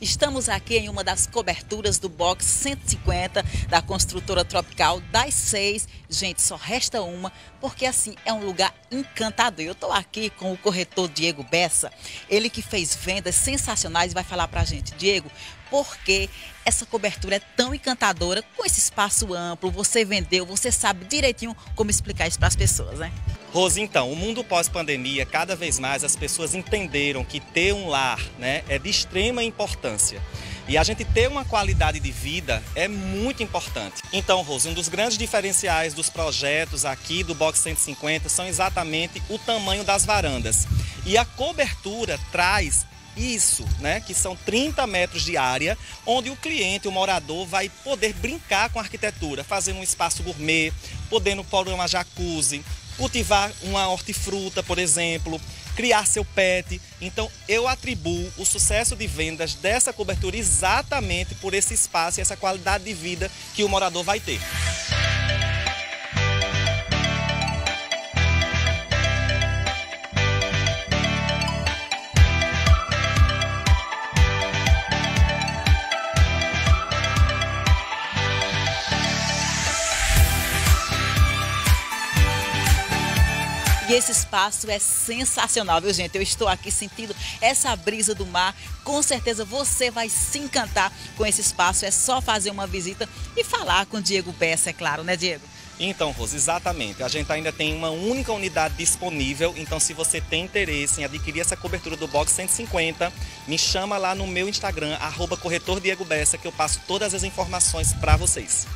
Estamos aqui em uma das coberturas do box 150 da construtora Tropical das seis. Gente, só resta uma, porque assim é um lugar encantador. Eu estou aqui com o corretor Diego Bessa, ele que fez vendas sensacionais e vai falar para a gente. Diego, por que essa cobertura é tão encantadora, com esse espaço amplo, você vendeu, você sabe direitinho como explicar isso para as pessoas, né? Rose, então, o mundo pós-pandemia, cada vez mais as pessoas entenderam que ter um lar né, é de extrema importância. E a gente ter uma qualidade de vida é muito importante. Então, Rose, um dos grandes diferenciais dos projetos aqui do Box 150 são exatamente o tamanho das varandas. E a cobertura traz isso, né, que são 30 metros de área, onde o cliente, o morador, vai poder brincar com a arquitetura, fazendo um espaço gourmet, podendo pôr uma jacuzzi, cultivar uma hortifruta, por exemplo, criar seu pet. Então, eu atribuo o sucesso de vendas dessa cobertura exatamente por esse espaço e essa qualidade de vida que o morador vai ter. Esse espaço é sensacional, viu, gente? Eu estou aqui sentindo essa brisa do mar. Com certeza você vai se encantar com esse espaço. É só fazer uma visita e falar com Diego Bessa, é claro, né, Diego? Então, Rose, exatamente. A gente ainda tem uma única unidade disponível, então se você tem interesse em adquirir essa cobertura do Box 150, me chama lá no meu Instagram, arroba corretor Diego Bessa, que eu passo todas as informações para vocês.